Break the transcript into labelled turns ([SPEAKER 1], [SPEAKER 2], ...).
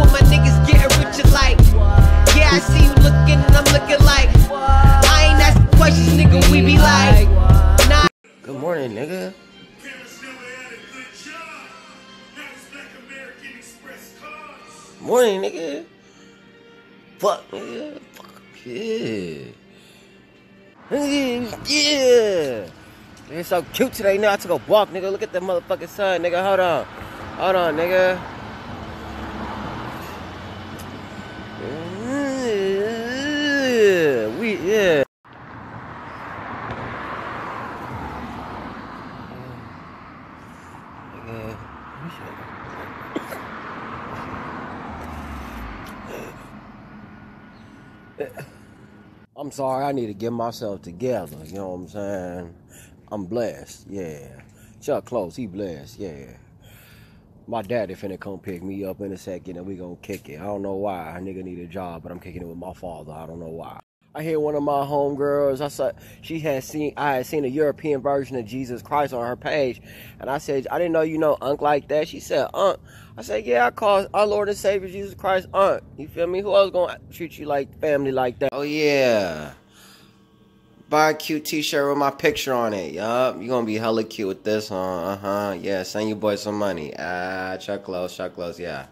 [SPEAKER 1] with my
[SPEAKER 2] niggas getting like. Yeah, I see you looking and I'm looking like. I ain't asking questions, nigga, we be like.
[SPEAKER 1] Good morning, nigga. Morning, nigga. Fuck, nigga. Fuck, yeah. Yeah. It's so cute today, Now I took a walk, nigga. Look at the motherfucking sun, nigga. Hold on. Hold on, nigga. We, yeah. I'm sorry, I need to get myself together. You know what I'm saying? I'm blessed, yeah. Chuck Close, he blessed, yeah. My daddy finna come pick me up in a second and we gonna kick it. I don't know why. A nigga need a job, but I'm kicking it with my father. I don't know why. I hear one of my homegirls, I saw she had seen I had seen a European version of Jesus Christ on her page. And I said, I didn't know you know Unc like that. She said, Unc. I said, Yeah, I call our Lord and Savior Jesus Christ Unc. You feel me? Who else gonna treat you like family like that? Oh yeah. Buy a cute t-shirt with my picture on it. Yup. You gonna be hella cute with this, huh? Uh-huh. Yeah, send your boy some money. Ah, Chuck Close, Chuck Close, yeah.